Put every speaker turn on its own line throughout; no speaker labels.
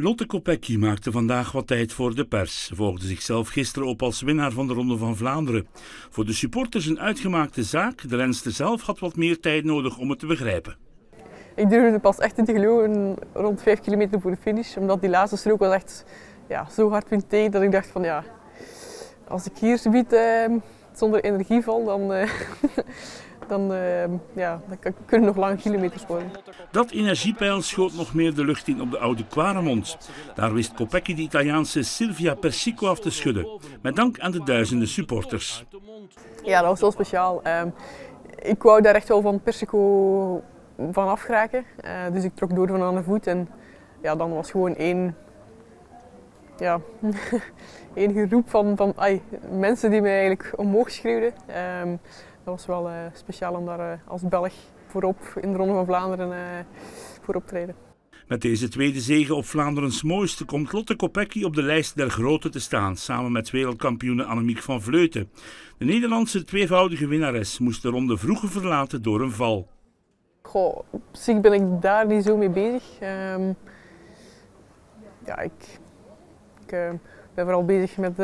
Lotte Kopecky maakte vandaag wat tijd voor de pers. Volgde zichzelf gisteren op als winnaar van de Ronde van Vlaanderen. Voor de supporters een uitgemaakte zaak. De renster zelf had wat meer tijd nodig om het te begrijpen.
Ik durfde pas echt in te geloven rond 5 kilometer voor de finish. Omdat die laatste strook was echt ja, zo hard wind dat ik dacht van ja, als ik hier zoiets eh, zonder energie val, dan, eh, dan, uh, ja, dan kunnen nog lange kilometers worden.
Dat energiepeil schoot nog meer de lucht in op de oude Quaremont. Daar wist Kopecky de Italiaanse Silvia Persico af te schudden. Met dank aan de duizenden supporters.
Ja, dat was heel speciaal. Um, ik wou daar echt wel van Persico van afgeraken. Uh, dus ik trok door van aan de voet en ja, dan was gewoon één ja, één geroep van, van ay, mensen die mij eigenlijk omhoog schreeuwden. Um, dat was wel uh, speciaal om daar uh, als Belg voorop in de Ronde van Vlaanderen uh, voor op te treden.
Met deze tweede zege op Vlaanderens mooiste komt Lotte Kopecky op de lijst der grote te staan, samen met wereldkampioene Annemiek van Vleuten. De Nederlandse tweevoudige winnares moest de ronde vroeger verlaten door een val.
Goh, op zich ben ik daar niet zo mee bezig. Um, ja, ik, ik ben vooral bezig met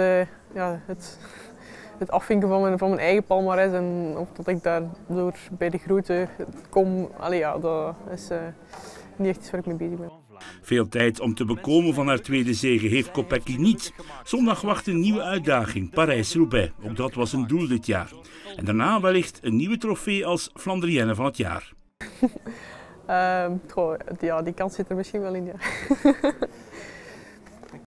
ja, het het afvinken van mijn, van mijn eigen palmarès en of dat ik daardoor bij de grote kom, allee, ja, dat is uh, niet echt iets waar ik mee bezig ben.
Veel tijd om te bekomen van haar tweede zege heeft Kopecky niet. Zondag wacht een nieuwe uitdaging, Parijs-Roubaix. Ook dat was een doel dit jaar. En daarna wellicht een nieuwe trofee als Flandrienne van het jaar.
uh, goh, ja, die kans zit er misschien wel in, ja.